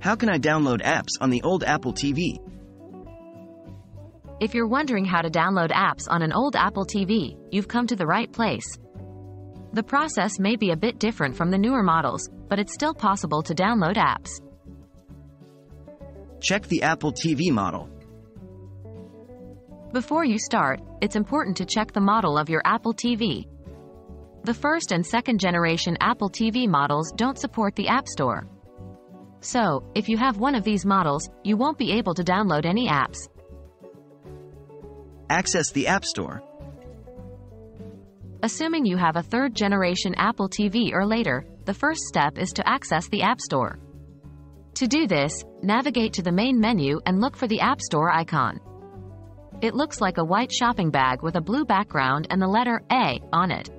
How can I download apps on the old Apple TV? If you're wondering how to download apps on an old Apple TV, you've come to the right place. The process may be a bit different from the newer models, but it's still possible to download apps. Check the Apple TV model. Before you start, it's important to check the model of your Apple TV. The first and second generation Apple TV models don't support the App Store. So, if you have one of these models, you won't be able to download any apps. Access the App Store. Assuming you have a third generation Apple TV or later, the first step is to access the App Store. To do this, navigate to the main menu and look for the App Store icon. It looks like a white shopping bag with a blue background and the letter A on it.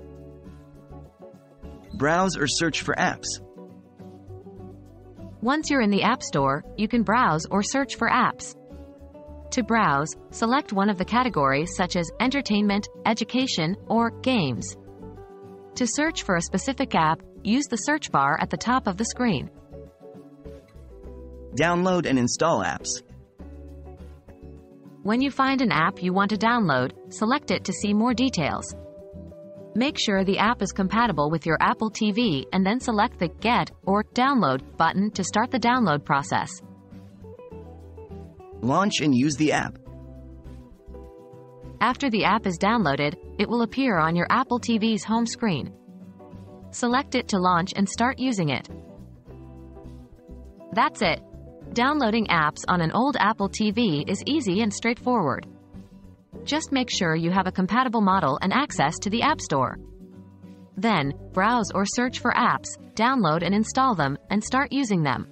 Browse or search for apps. Once you're in the App Store, you can browse or search for apps. To browse, select one of the categories such as entertainment, education, or games. To search for a specific app, use the search bar at the top of the screen. Download and install apps. When you find an app you want to download, select it to see more details. Make sure the app is compatible with your Apple TV and then select the Get or Download button to start the download process. Launch and use the app. After the app is downloaded, it will appear on your Apple TV's home screen. Select it to launch and start using it. That's it. Downloading apps on an old Apple TV is easy and straightforward. Just make sure you have a compatible model and access to the App Store. Then, browse or search for apps, download and install them, and start using them.